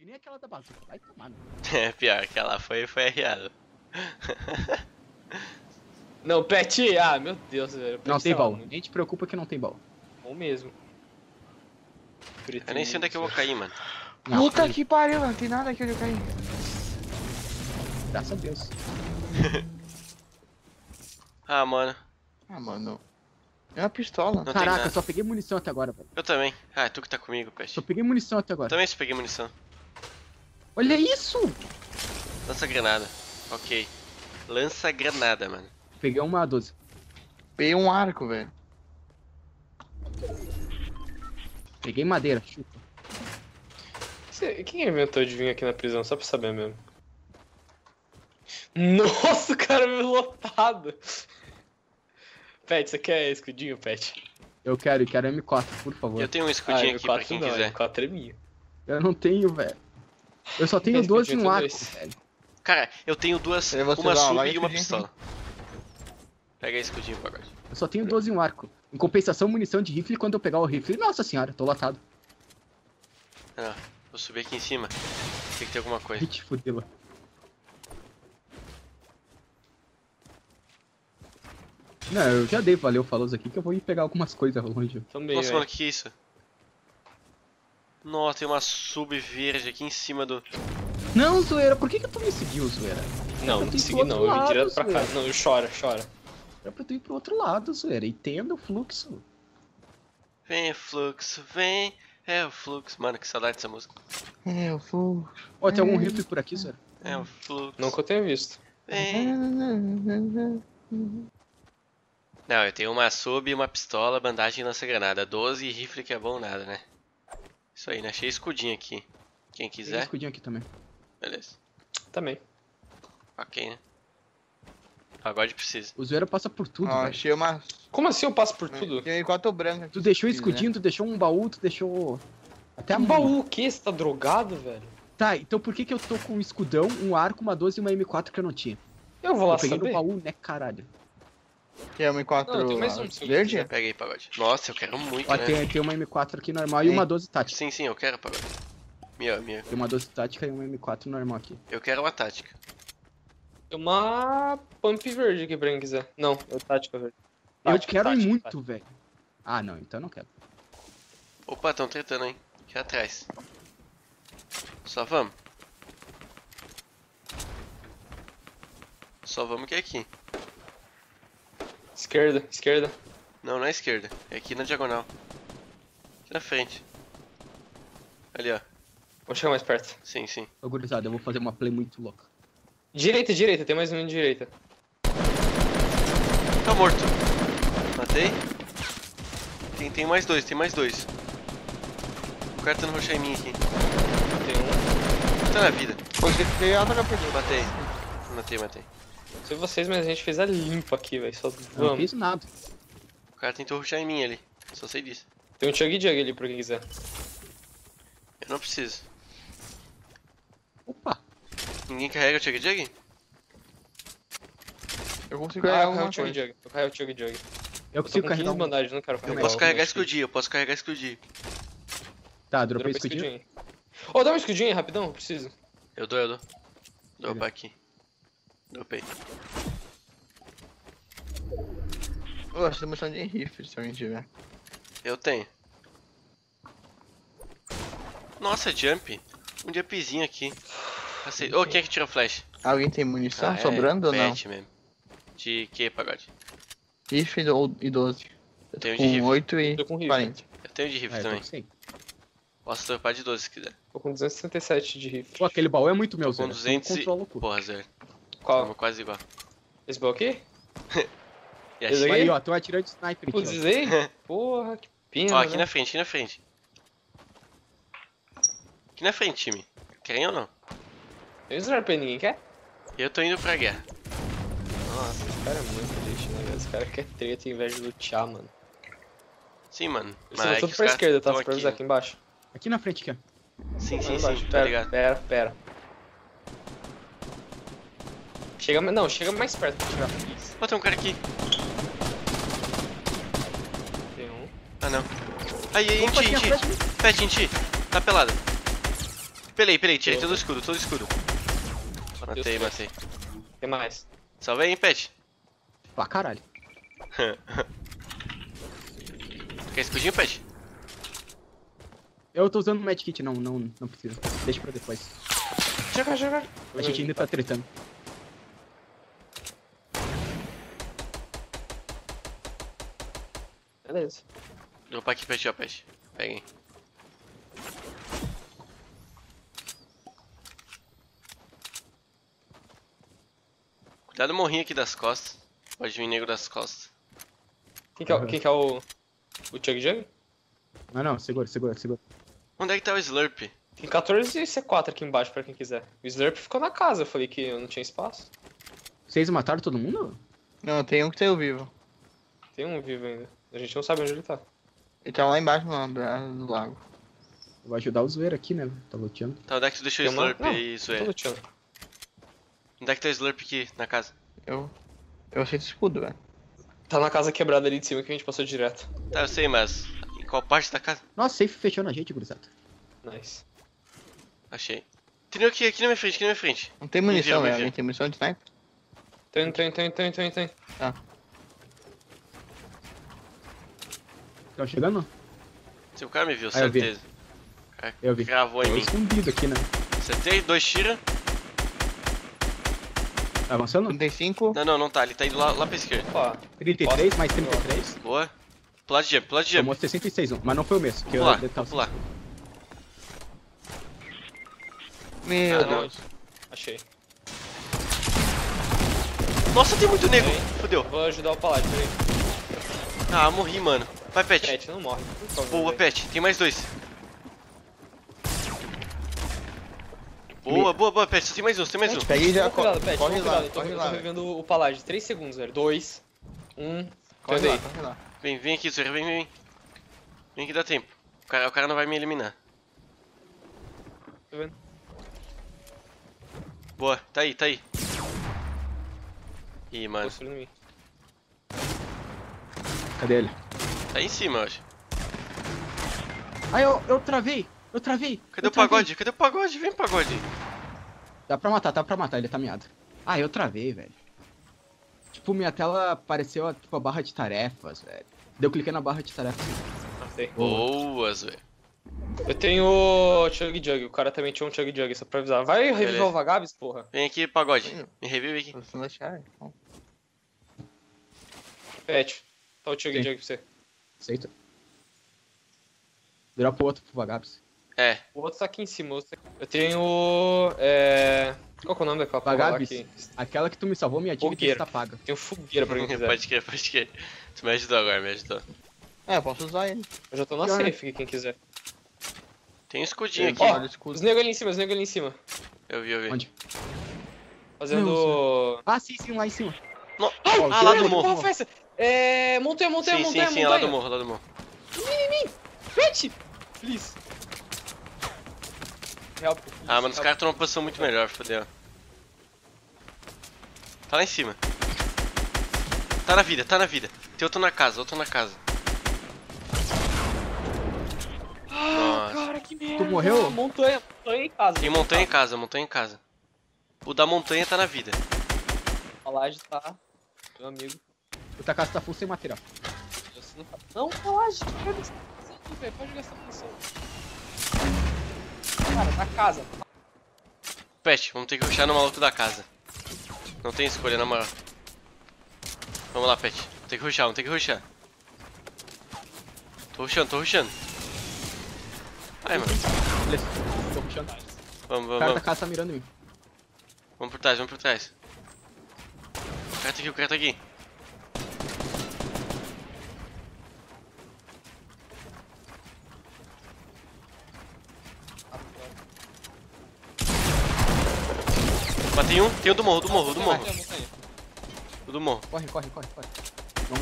Que nem aquela da bazuca. Vai tomar. no- É, pior, que ela foi, foi arriado. Não, Pet, ah, meu Deus, velho. Pet Não tem baú. Nem te preocupa que não tem baú. Bom mesmo. Eu nem sei onde é que eu vou cair, mano. Não, Puta que pariu, não tem nada aqui onde eu caí. Graças a Deus. Ah, mano. Ah, mano. É uma pistola. Não Caraca, eu só peguei munição até agora, velho. Eu também. Ah, é tu que tá comigo, peixe. Só peguei munição até agora. Também se peguei munição. Olha isso! Lança granada. Ok. Lança granada, mano. Peguei uma 12. Peguei um arco, velho. Peguei madeira, chupa. Quem inventou de vir aqui na prisão? Só pra saber mesmo. Nossa, o cara veio lotado. Pet, você quer escudinho, Pet? Eu quero, eu quero M4, por favor. Eu Eu, tenho um escudinho ah, aqui pra M4 quem não, quiser. M4 é minha. não tenho, velho. Eu só tenho Esse 12 no podia ter arco, velho. Cara, eu tenho duas. Eu Uma sub e uma pistola. Pega aí escudinho, pagode. Eu só tenho 12 no arco. Em compensação, munição de rifle quando eu pegar o rifle. Nossa senhora, tô lotado. Ah, vou subir aqui em cima. Tem que ter alguma coisa. Hit fudila. Não, eu já dei valeu falos aqui que eu vou ir pegar algumas coisas longe. Também, Nossa, velho. mano, que que é isso? Nossa, tem uma sub verde aqui em cima do. Não, zoeira, por que, que tu me seguiu, zoeira? Não, Eu não tenho segui não, outro eu vim lado, direto pra cá. zoeira. Não, chora, chora. Era pra tu ir pro outro lado, zoeira. Entenda o fluxo. Vem, fluxo, vem. É o fluxo. Mano, que saudade dessa música. É, eu vou. Ó, tem algum rifle por aqui, zoeira? É o fluxo. Não que eu tenha visto. Vem. Não, eu tenho uma sub, uma pistola, bandagem e lança-granada. 12 e rifle que é bom nada, né? Isso aí, né? Achei escudinho aqui. Quem Tem um quiser, escudinho aqui também. beleza. Também. Ok, né? Pagode precisa. O zoeira passa por tudo, velho. achei uma. Como assim eu passo por tudo? Tem quatro branca aqui. Tu deixou quiser. escudinho, tu deixou um baú, tu deixou. Até a mão. baú o quê? Você tá drogado, velho? Tá, então por que que eu tô com um escudão, um arco, uma 12 e uma M4 que eu não tinha? Eu vou lá eu peguei saber. no baú, né, caralho. Tem uma M4 Não, tem mais um, verde? quiser. Pega aí, pagode. Nossa, eu quero muito, Ó, né? tem, tem uma M4 aqui normal e uma 12 tática. Sim, sim, eu quero, pagode. Minha, minha. Tem uma 12 tática e uma M4 normal aqui. Eu quero uma tática. Tem uma pump verde aqui pra quem quiser. Não, é tática verde. eu Tática, quero tática, muito, velho. Ah, não, então eu não quero. Opa, tão tretando, hein? Aqui atrás. Só vamos. Só vamos que é aqui. Esquerda, esquerda. Não, não é esquerda. É aqui na diagonal. Aqui na frente. Ali, ó. Vou chegar mais perto. Sim, sim. Ô, gurizada, eu vou fazer uma play muito louca. Direita, direita, tem mais um de direita. Tá morto. Matei. Tem, tem mais dois, tem mais dois. O cara tá no rushar em mim aqui. Tem um. Tá na vida. Você tem alta HP. Matei. Matei, matei. Não sei vocês, mas a gente fez a limpa aqui, velho. Só Eu não vamos. fiz nada. O cara tentou rushar em mim ali. Só sei disso. Tem um Chug Jug ali pra quem quiser. Eu não preciso. Opa, Ninguém carrega o Chug Jug? Eu consigo Ah, eu carrego o Chug. Jug. Eu carrego o Chug Jug. eu Eu consigo 15 carregar um... bandagens, não quero Eu carregar. posso o carregar escudinho, eu posso carregar escudinho. Tá, dropei escudinho. Ô, dá um escudinho aí, rapidão, eu preciso. Eu dou, eu dou. Dropa aqui. Dropei. Ô, acho que tem munição de rifle se alguém tiver. Eu tenho. Nossa, jump. Um jumpzinho aqui. Acei- Ô, quem é que tirou flash? Alguém tem munição Ah, é, sobrando ou não? mesmo. De que, pagode? Rifle ou- e 12. Eu tenho de Com rifle. 8 e Tô com rifle. 40. Eu tenho de rifle É, eu também. com 100. Posso dropar de 12 se quiser. Tô com 267 de rifle. Pô, aquele baú é muito meu, Com Zé. 200 Eu e... Porra, Zé. Qual? Tamo quase igual. Esse baú aqui? E Esse aqui? Aí, ó, tô atirando de sniper aqui, Putz, esse aí? Porra, que pena, Ó, aqui né? na frente, aqui na frente. Aqui na frente, time. Querem ou não? Tem um sniper ninguém quer? Eu tô indo pra guerra. Nossa, esse cara é muito lixo, né? Esse cara quer treta em vez de lutear, mano. Sim, mano. Mas estão é tudo os pra esquerda, tá? pra aqui, né? aqui embaixo. Aqui na frente, aqui, ó. Sim, Aqui sim, embaixo. sim, tá pera, ligado. Pera, pera. Chega, não, chega mais perto pra tirar. Isso. Ó, tem um cara aqui. Tem um. Ah, não. Aí, aí, Inti, Inti. Pet, Inti. Tá pelado. Pelei, pelei, tirei todo o escudo, todo o escudo. Matei, Deus matei. Que mais? Salve aí, hein, Pet. Pra caralho. Quer escudinho, Pet? Eu tô usando o medkit, não, não, não precisa. Deixa pra depois. Joga, joga. A gente ainda tá tretando. Beleza. Opa aqui, Pet, ó, Pet. Peguem. Cuidado morrinho aqui das costas. Pode vir nego das costas. Quem que é, o- Uhum. quem que é o. O Chug Jug? Não, não, segura, segura, segura. Onde é que tá o Slurp? Tem 14 e C4 aqui embaixo pra quem quiser. O Slurp ficou na casa, eu falei que eu não tinha espaço. Vocês mataram todo mundo? Não, tem um que saiu vivo. Tem um vivo ainda. A gente não sabe onde ele tá. Ele tá lá embaixo no beirada do lago. Eu vou ajudar o zoeiro aqui, né? Tá luteando. Tá, onde é que tu deixou o Slurp não, aí, Tô Zoeira? lutando. Onde é que tá o Slurp aqui, na casa? Eu. Eu aceito escudo, velho. Tá na casa quebrada ali de cima que a gente passou direto. Tá, eu sei, mas em qual parte da casa? Nossa, safe fechou na gente, gurizada. Nice. Achei. Tem aqui, aqui na minha frente, aqui na minha frente. Não tem munição, velho. tem munição de sniper? Tem, tem, tem, tem, tem, tem. Estão chegando? Seu cara me viu, Ah, eu vi. certeza. O cara Eu vi. Gravou em Tô mim. escondido aqui, né? Acertei, dois tira. Tá avançando? 35. Não, não, não tá. Ele tá indo lá, lá pra esquerda. Opa. 33 mais 33. Boa. Pular de jump, pular de jump. Tomou 66, um, mas não foi o mesmo. Que Vou eu pular, devo vou tá- pular. Meu Ah, não. Deus. Achei. Nossa, tem muito nego. Fudeu. Vou ajudar o Paládio, peraí. Ah, morri, mano. Vai, Pet. Pet, não morre. Favor, Boa. Pet. Tem mais dois. Boa, boa, boa, Pet. Tem mais um, tem mais um. Pega e já Toma cuidado, co- Pet, corre lá, Eu tô, corre eu lá. tô velho. revendo o Paládio. 3 segundos, velho. 2, 1. Corre lá, aí. corre lá. Vem, vem aqui, Zé. Vem, vem. Vem que dá tempo. O cara, o cara não vai me eliminar. Tô vendo. Boa, tá aí, tá aí. Ih, mano. Cadê ele? Tá aí em cima, eu acho. Ah, eu, eu travei! Eu travei! Cadê eu o travei. pagode? Cadê o pagode? Vem, pagode. Dá pra matar, dá pra matar, ele tá miado. Ah, eu travei, velho. Tipo, minha tela apareceu tipo, a barra de tarefas, velho. Daí eu cliquei na barra de tarefas. Matei. Boas, velho. Eu tenho o Chug Jug. O cara também tinha um Chug Jug, só pra avisar. Vai reviver Beleza. o Vagabes, porra. Vem aqui, pagode. Me revive aqui. Pet. Tá o Chug. Jug pra você. Aceita. Dropa o outro pro Vagabs. É, O outro tá aqui em cima. Eu tenho. É... Qual que é o nome daquela Vagabes, que... aquela que tu me salvou, minha dívida Fogueira. está paga. Tem um fogueira pra quem quiser. pode crer, pode crer. Tu me ajudou agora, me ajudou. É, eu posso usar ele. Eu já tô na Pior, né? safe aqui, quem quiser. Tem um escudinho aqui. olho o Os escudo. nego ali em cima, os nego ali em cima. Eu vi, eu vi. Onde? Fazendo. Ah, sim, sim, lá em cima. No... Ó, Ah, lá do Que morro. porra foi essa? É. Montanha, montanha, Sim, montanha, sim, sim, montanha. lá do morro, lá do morro. Pet! Please. Help. please, Ah, mano, os caras estão numa posição muito melhor, fodeu. Tá lá em cima. Tá na vida, tá na vida. Tem outro na casa, outro na casa. Ah, Nossa. cara, que merda. morreu? Montanha, montanha em casa. Tem montanha em casa, montanha em casa. O da montanha tá na vida. A laje tá. Meu amigo. O Takasu tá full sem material. Não Não, a laje. Pode gastar munição, velho. Pode gastar munição. Cara, na casa. Pet, vamos ter que rushar no maluco da casa. Não tem escolha, na moral. Vamos lá, Pet. Tem que rushar, vamos ter que rushar. Tô rushando, tô rushando. Ai, mano. Beleza. Tô puxando. Vamos, O vamos, cara da vamos. casa tá mirando em mim. Vamos por trás, vamos por trás. O cara tá aqui, o cara tá aqui. Matei um, tem o do morro, do morro, do morro. O do morro. Corre, corre, corre, corre.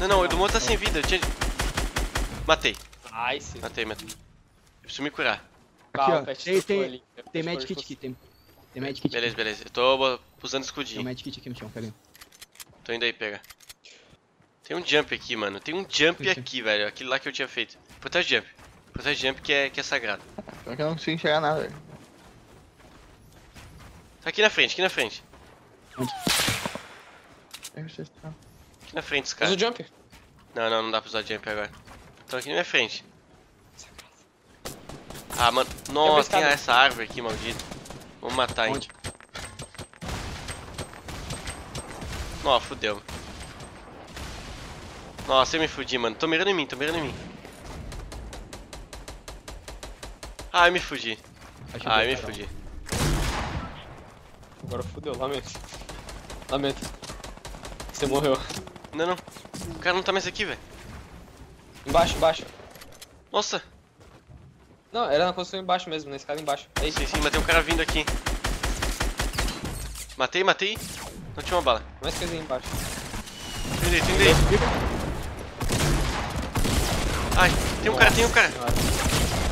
Não, não, o do morro tá sem vida. Eu tinha... Matei, Nice. matei, matei. Eu preciso me curar. Aqui, ó. o Pet Tem, tem, ali. tem aqui, tem. Tem medkit Beleza, aqui. beleza. Eu tô usando Tem escudinho. medkit aqui no chão, pega aí. Tô indo aí pegar. Tem um jump aqui, mano. Tem um jump aqui, velho. Aquele lá que eu tinha feito. Do jump. Do jump que é, que é sagrado. Pior que eu não consigo enxergar nada, velho. Tá aqui na frente, aqui na frente. Na frente os Usa o jump. Não, não, não dá pra usar jump agora. Estão aqui na minha frente. Ah, mano. Nossa, tem essa árvore aqui, maldito. Vamos matar, hein. Onde? Nossa, fudeu. Nossa, eu me fudi, mano. Tô mirando em mim, tô mirando em mim. Ah, eu me fudi. Ah, eu vou me fudi. Agora fudeu, lamento. Lamento. Você morreu. Não, não. O cara não tá mais aqui, velho. Embaixo, embaixo. Nossa. Não, era na construção embaixo mesmo, na escada embaixo. Aí, Sim, sim, mas tem um cara vindo aqui. Matei, matei. Não tinha uma bala. mais coisinha embaixo. Tendei, tendei. Ai, tem um cara, tem um cara. Senhora.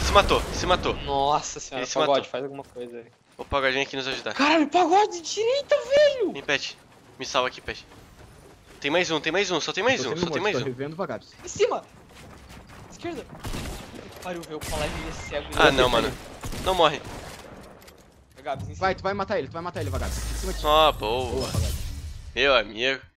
Se matou, se matou. Nossa senhora, Ele se pagode, matou. faz alguma coisa aí. O pagodinho aqui nos ajudar. Caralho, pagode direita, velho! Vem, Pet. Me salva aqui, Pet. Tem mais um, tem mais um, só tem mais um, só tem morto, mais tô um. revendo vagabundo. Em cima! Esquerda! Pariu, o colégio é cego. Ah, não, mano. Não morre. Gabs, em cima. Vai, tu vai matar ele, tu vai matar ele, vagabundo. Em cima de ti. Ó, Boa, boa. vagabundo. Meu amigo.